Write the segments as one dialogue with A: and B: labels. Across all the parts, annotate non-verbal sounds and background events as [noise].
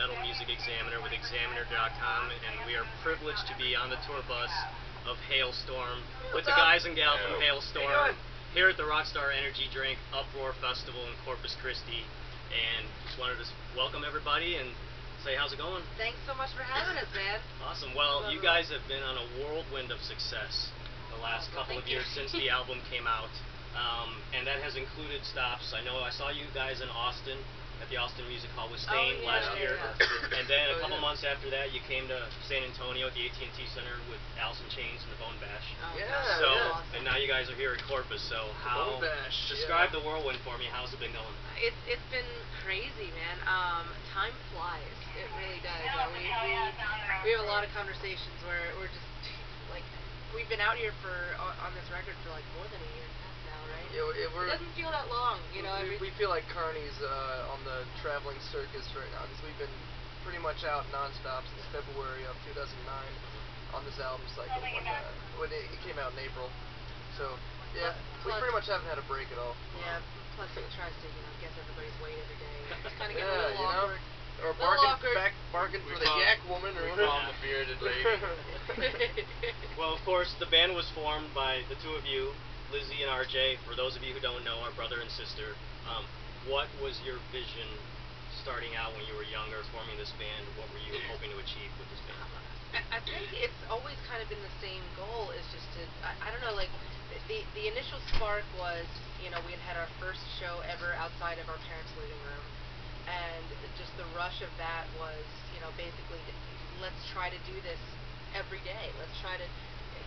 A: Metal Music Examiner with Examiner.com, and we are privileged to be on the tour bus of Halestorm with the guys and gals from Halestorm here at the Rockstar Energy Drink Uproar Festival in Corpus Christi. And just wanted to s- welcome everybody and say how's it going.
B: Thanks so much for having us, man.
A: Awesome. Well, you guys have been on a whirlwind of success the last
B: well,
A: couple of
B: thank you.
A: years [laughs] since the album came out, um, and that has included stops. I know I saw you guys in Austin at the Austin Music Hall with Staind
B: Oh, yeah,
A: last
B: yeah,
A: year,
B: yeah.
A: and then a
C: Oh,
A: couple
C: yeah.
A: months after that, you came to San Antonio at the AT&T Center with Alice in Chains and the Bone Bash.
B: Oh,
C: Yeah,
A: so,
B: awesome.
A: and now you guys are here at Corpus. So how?
C: Bone Bash,
A: describe
C: yeah.
A: the whirlwind for me. How's it been going?
B: It's it's been crazy, man. Um, time flies. It really does. Uh, we, we we have a lot of conversations where we're just like we've been out here for on on this record for like more than a year and a half now, right?
C: Yeah, we-
B: it doesn't feel that long, you know.
C: we, we feel like Carney's uh, on the traveling circus right now because we've been pretty much out nonstop since February of 2009 on this album cycle when, uh, when it, it came out in April. So yeah, we pretty much haven't had a break at all.
B: yeah. Plus, it tries to you know guess everybody's weight every day. [laughs] It's kind of
C: Yeah,
B: a little
C: you know? Or
B: Little
C: barking
B: awkward.
C: back, barking
D: We
C: for the
D: call-
C: yak woman or
D: we
C: whatever.
D: call 'em the bearded lady. [laughs] [laughs]
A: Well, of course, the band was formed by the two of you, Lzzy and Arejay. For those of you who don't know, our brother and sister. Um, what was your vision starting out when you were younger, forming this band? What were you hoping to achieve with this band?
B: I I think it's always kind of been the same goal. Is just to I, I don't know like the the initial spark was you know we had had our first show ever outside of our parents' living room, and just the rush of that was you know basically let's try to do this every day. Let's try to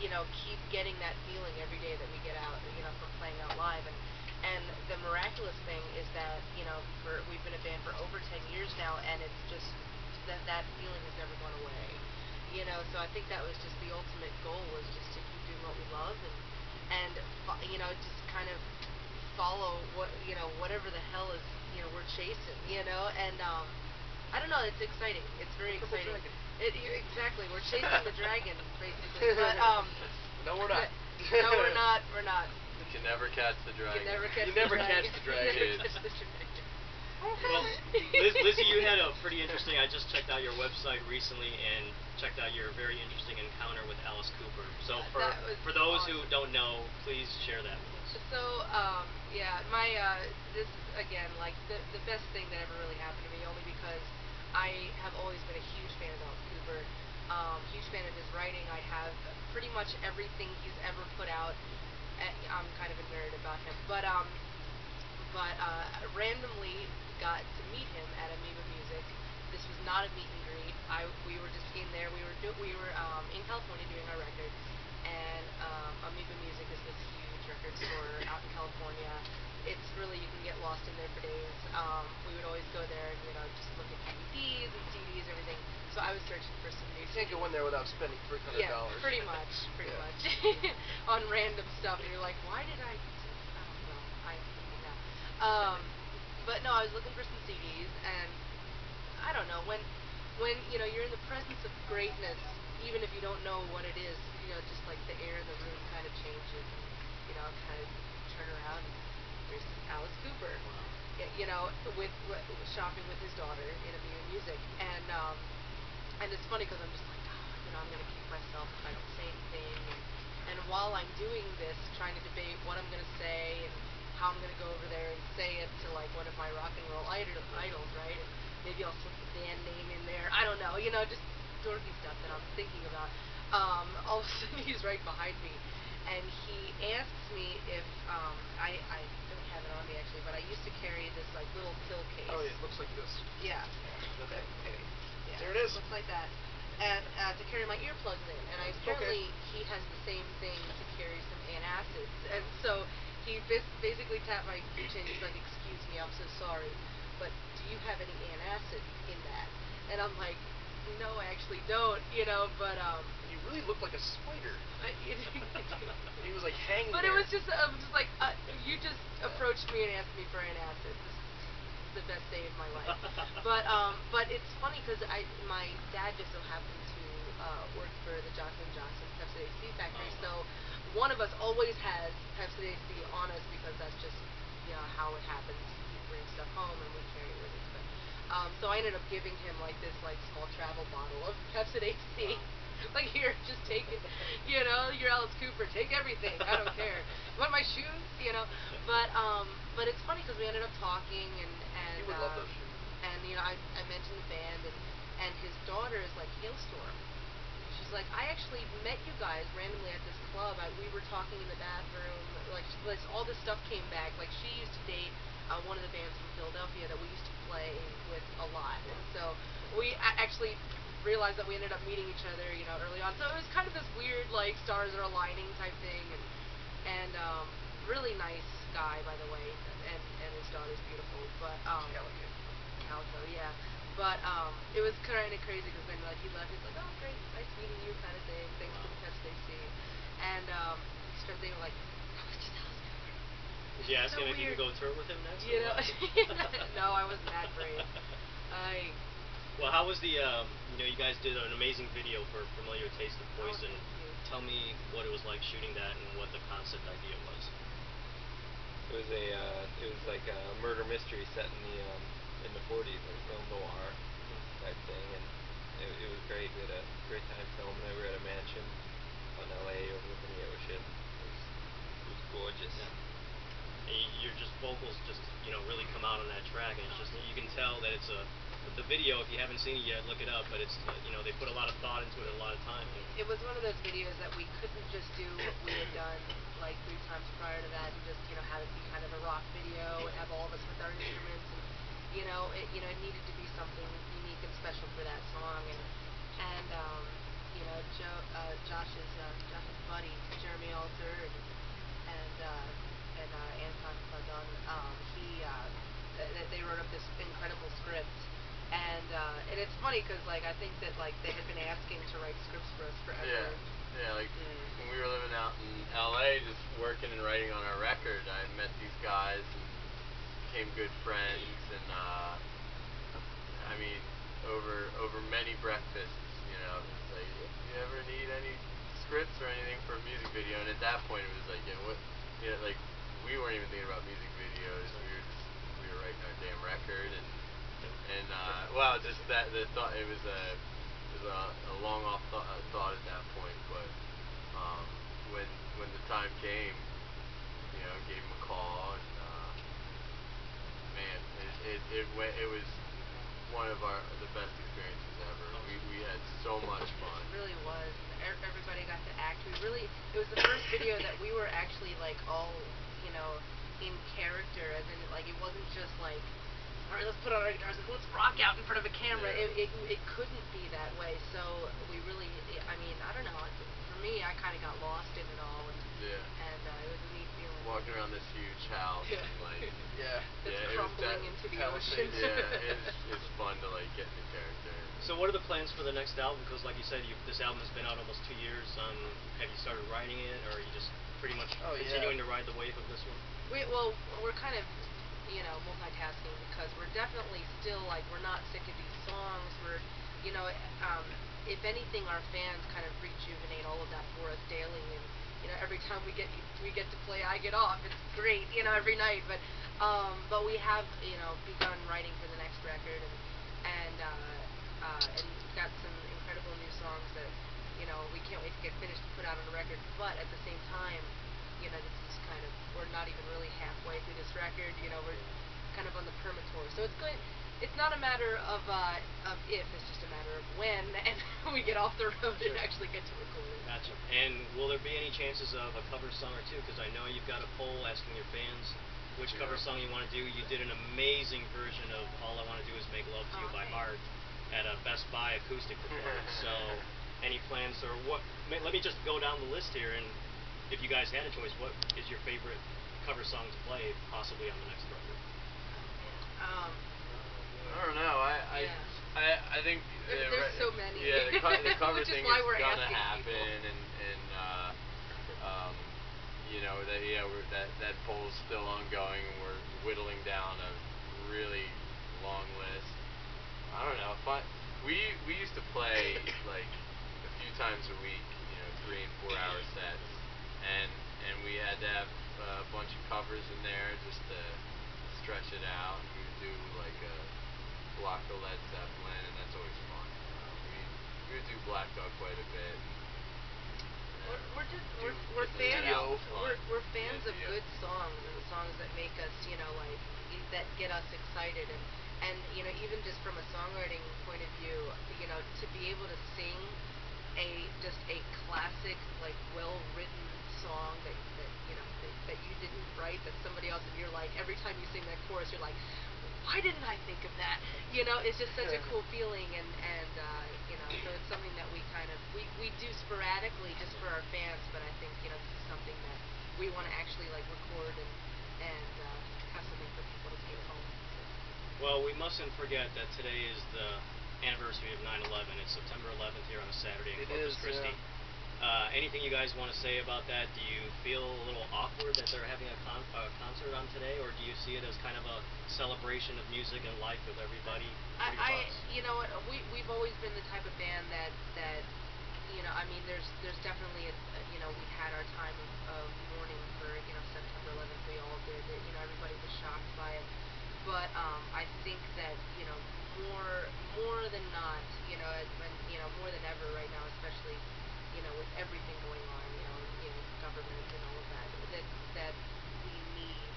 B: you know keep getting that feeling every day that we get out you know from playing out live and. And the miraculous thing is that you know for we've been a band for over ten years now, and it's just that that feeling has never gone away you know so i think that was just the ultimate goal was just to keep doing what we love and and you know just kind of follow what you know whatever the hell is you know we're chasing you know and um i don't know it's exciting it's very
C: Purple
B: exciting it, you- exactly we're chasing the dragon [laughs] basically but um
C: No, we're not. [laughs]
B: no we're not we're not
D: You can never catch the dragon.
B: can never catch
C: You
B: the
C: never
B: dragon.
C: catch the dragon. [laughs]
B: You never catch the dragon.
A: Well, Liz, Lzzy, you had a pretty interesting. I just checked out your website recently and checked out your very interesting encounter with Alice Cooper. So for for those who don't know, please share that with us.
B: So, um, yeah, my, uh, this again, like, the, the best thing that ever really happened to me, only because I have always been a huge fan of Alice Cooper, um, huge fan of his writing. I have pretty much everything he's ever put out. Uh, I'm kind of a nerd about him, but, um, but, uh, randomly got to meet him at Amoeba Music. This was not a meet and greet. I, we were just in there. We were, do, we were, um, in California doing our record, and um, Amoeba Music is this huge record store out in California. It's really you can get lost in there for days. Um, we would always go there and you know just look at DVDs and CDs, and everything. So I was searching for some new.
C: You can't go in there without spending $300.
B: Yeah, pretty much, pretty
C: Yeah.
B: much [laughs] on random stuff, and you're like, why did I? I don't know. I you know. Um, but no, I was looking for some CDs, and I don't know when when you know you're in the presence of greatness, even if you don't know what it is, you know, just like the air in the room kind of changes, and you know, kind of turn around. and There's Alice Cooper, y- you know, with, with shopping with his daughter in a music, and um, and it's funny because I'm just like, ah, you know, I'm gonna kick myself if I don't say anything, and and while I'm doing this, trying to debate what I'm gonna say and how I'm gonna go over there and say it to like one of my rock and roll idol, idols, right? And maybe I'll slip the band name in there. I don't know, you know, just dorky stuff that I'm thinking about. Um, [laughs] all of a sudden, he's right behind me, and he asks me if um, I I don't have it on me actually, but I used to carry this like little pill case.
C: Oh, yeah, it looks like this.
B: Yeah.
C: Okay.
B: Yeah,
C: There it is.
B: Looks like that. And uh, to carry my earplugs in, and I
C: Okay.
B: apparently he has the same thing to carry some antacids, and so he basically tapped my keychain. He's like, "Excuse me, I'm so sorry, but do you have any antacid in that?" And I'm like, "No, I actually don't," you know. But um,
C: really look like a spider. [laughs] He was like hanging
B: but
C: there.
B: it was just, I was just like, uh, you just approached me and asked me for an acid. This is the best day of my life. [laughs] but um, but it's funny because I, my dad just so happened to uh, work for the Johnson Johnson Pepcid AC factory,
A: Oh,
B: so one of us always has Pepcid AC on us because that's just you know how it happens. You bring stuff home and we carry it with us. But Um, so I ended up giving him like this like small travel bottle of Pepcid AC. [laughs] like here, just take it. You know, you're Alice Cooper. Take everything. I don't care. [laughs] Want my shoes? You know. But um, but it's funny because we ended up talking and and
C: He would
B: uh,
C: love those shoes.
B: and you know I I mentioned the band and and his daughter is like Halestorm. She's like, I actually met you guys randomly at this club. I, we were talking in the bathroom. Like, this, all this stuff came back. Like, she used to date uh, one of the bands from Philadelphia that we used to play with a lot. And so we actually realized that we ended up meeting each other, you know, early on. So it was kind of this weird, like, stars are aligning type thing. And, and um, really nice guy, by the way. And, and his daughter's beautiful. But, um,
C: Calico.
B: Calico, yeah. But um, it was kind of crazy because then like he left, he's like, oh great, nice meeting you, kind of thing. Thanks for the
A: Wow.
B: Pepcid And um, he started thinking like, that was just
A: Did you ask
B: So
A: him if you could go tour with him next?
B: You know, [laughs] no, I wasn't that brave. [laughs] I
A: Well, how was the? Um, you know, you guys did an amazing video for Familiar Taste of
B: Oh,
A: Poison. Tell me what it was like shooting that and what the concept idea was.
E: It was a uh, it was like a murder mystery set in the um, in the 40s, like film noir type thing, and it, it was great. We had a great time filming it. We were at a mansion on LA overlooking the ocean. It was, it was gorgeous.
A: And y- your just vocals just you know really come out on that track, and it's just you can tell that it's a the video. If you haven't seen it yet, look it up. But it's uh, you know they put a lot of thought into it, a lot of time.
B: it was one of those videos that we couldn't just do what we had done like three times prior to that and just you know have it be kind of a rock video and have all of us with our instruments and you know it you know it needed to be something unique and special for that song and and um you know Joe uh Josh's uh Josh's buddy Jeremy Alter and and uh and uh Anton Claudon um he uh th- they wrote up this incredible script and uh and it's funny because like I think that like they had been asking to write scripts for us forever
D: Yeah, yeah. Like when we were living out in L.A., just working and writing on our record, I met these guys and became good friends. And uh, I mean, over over many breakfasts, you know, it was like, you ever need any scripts or anything for a music video? And at that point, it was like, know, what? Yeah, like we weren't even thinking about music videos. We were just we were writing our damn record and and uh, well, just that the thought it was a it was a, a long off th- uh, thought at that point, but um, when when the time came, you know, gave him a call and uh, man, it it it, went, it was one of our the best experiences ever. We we had so much fun.
B: It really was. Everybody got to act. We really. It was the first video that we were actually like all, you know, in character. As in, like it wasn't just like, all right, let's put on our guitars and let's rock out in front of a camera.
D: Yeah.
B: It, it it couldn't be that way. So we really. I mean, I don't know. For me, I kind of got lost in it all, and
D: Yeah.
B: and uh, it was a neat feeling.
D: Walking around this huge house
B: Yeah.
D: and like [laughs]
C: Yeah.
B: It's
D: yeah, it was
B: crumbling
D: that-
B: into the
C: Palisade,
B: ocean.
D: yeah, it's [laughs] it's fun to like get into character.
A: So what are the plans for the next album? Because like you said, you, this album has been out almost two years. Um, have you started writing it, or are you just pretty much
C: Oh, yeah.
A: continuing to ride the wave of this one?
B: We well, we're kind of, you know, multitasking because we're definitely still like we're not sick of these songs. We're, you know, um, if anything, our fans kind of rejuvenate all of that for us daily, and you know, every time we get we get to play, I get off. It's great, you know, every night. But um, but we have, you know, begun writing for the next record, and and uh, uh, and got some incredible new songs that, you know, we can't wait to get finished and put out on a record. But at the same time, you know, this is kind of we're not even really halfway through this record. You know, we're kind of on the permatour. so it's good. It's not a matter of uh, of if, it's just a matter of when, [laughs] and we get off the road and actually get to record it.
A: Gotcha. And will there be any chances of a cover song or two? Because I know you've got a poll asking your fans which cover
D: Yeah.
A: song you want to do. You did an amazing version of "All I Want to Do Is Make Love to You"
B: Oh,
A: by
B: thanks.
A: Heart at a Best Buy acoustic [laughs] performance. so, any plans or what? ma- Let me just go down the list here, and if you guys had a choice, what is your favorite cover song to play, possibly on the next record?
B: Um,
D: I don't know. I I
B: Yeah.
D: I, I think
B: There-
D: uh,
B: there's
D: right-
B: so many.
D: Yeah, the, co- the [laughs] cover
B: Which is
D: thing is gonna happen,
B: people.
D: and and uh, um, you know that yeah we're, that that poll's still ongoing. and We're whittling down a really long list. I don't know. Fun. We we used to play like a few times a week. You know, three and four hour sets, and and we had to have uh, a bunch of covers in there just to stretch it out. And we would do like a block of Led Zeppelin, and that's always fun. Um, we we would do Black Dog quite a bit.
B: We're,
D: uh,
B: we're just we're, we're fans.
D: night
B: We're, we're fans
D: Yeah,
B: of
D: yeah.
B: good songs and songs that make us, you know, like that get us excited and and you know even just from a songwriting point of view, you know, to be able to sing a just a classic like well written song that that you know that, that you didn't write that somebody else and you're like every time you sing that chorus you're like why didn't I think of that? You know, it's just such a cool feeling, and and uh, you know, so it's something that we kind of we we do sporadically just for our fans, but I think you know this is something that we want to actually like record and and uh, have something for people to take home.
A: Well, we mustn't forget that today is the anniversary of 9/11. It's September 11th here on a Saturday in
C: It
A: Corpus
C: is,
A: Christi.
C: yeah.
A: Uh, anything you guys want to say about that? Do you feel a little awkward that they're having a, con- a concert on today, or do you see it as kind of a celebration of music and life with everybody? What are your
B: I, I you know what we we've always been the type of band that that you know I mean there's there's definitely a, a you know we had our time of, of mourning for you know September 11th we all did it you know everybody was shocked by it but um I think that you know more more than not you know as when you know more than ever right now especially you know with everything going on you know you know government and all of that that that we need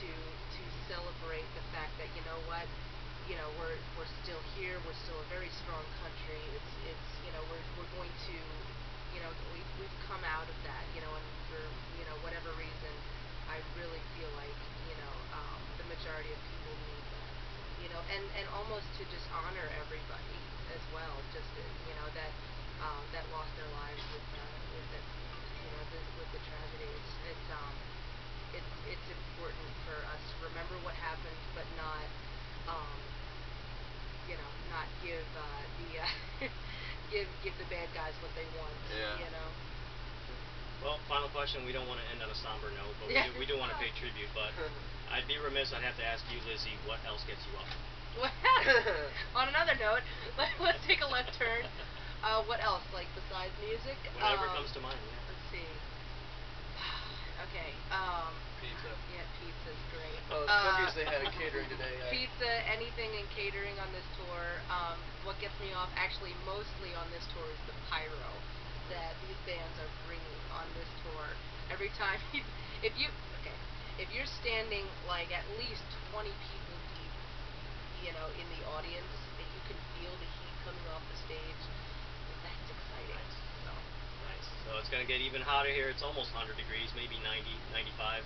B: to to celebrate the fact that you know what you know we're we're still here we're still a very strong country it's it's you know we're we're going to you know we we've come out of that you know and for you know whatever reason I really feel like you know um the majority of people need that you know and and almost to just honor everybody as well just uh, you know that um that lost their lives with uh with the you know the with the tragedy it's it's um it's it's important for us to remember what happened but not um you know not give uh the uh [laughs] give give the bad guys what they want
D: Yeah.
B: you know
A: Well, final question. We don't want to end on a somber note, but
B: Yeah.
A: we do, we do want to pay [laughs] tribute. But [laughs] I'd be remiss. I'd have to ask you, Lzzy, what else gets you up?
B: on another note let, let's take a left turn uh what else like besides music
A: Whatever
B: um,
A: comes to mind. Yeah.
B: let's see [sighs] okay um
C: Pizza.
B: yeah pizza's great
C: Oh,
B: uh,
C: cookies they had at [laughs] catering today. I,
B: pizza, anything in catering on this tour. Um, what gets me off, actually, mostly on this tour, is the pyro that these bands are bringing on this tour. Every time, you, [laughs] if you okay, if you're standing like at least 20 people deep, you know, in the audience, and you can feel the heat coming off the stage, that's exciting.
A: Nice.
B: So.
A: Nice. So it's going to get even hotter here. It's almost 100 degrees, maybe 90, 95.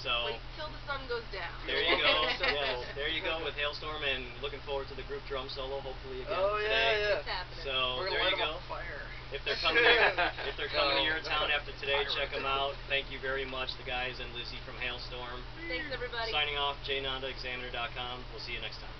A: So
B: Wait till the sun goes down.
A: there you go. [laughs]
C: So
A: yes,
C: cold.
A: there you go with Halestorm, and looking forward to the group drum solo hopefully again
C: Oh, yeah,
A: today.
C: yeah.
B: It's happening.
A: So
C: We're
A: there
C: gonna
A: you go.
C: on fire.
A: If they're coming, to, [laughs] if they're coming to your town after today, check them out. Thank you very much, the guys and Lzzy from Halestorm.
B: Thanks, everybody.
A: Signing off, jnondaexaminer.com. We'll see you next time.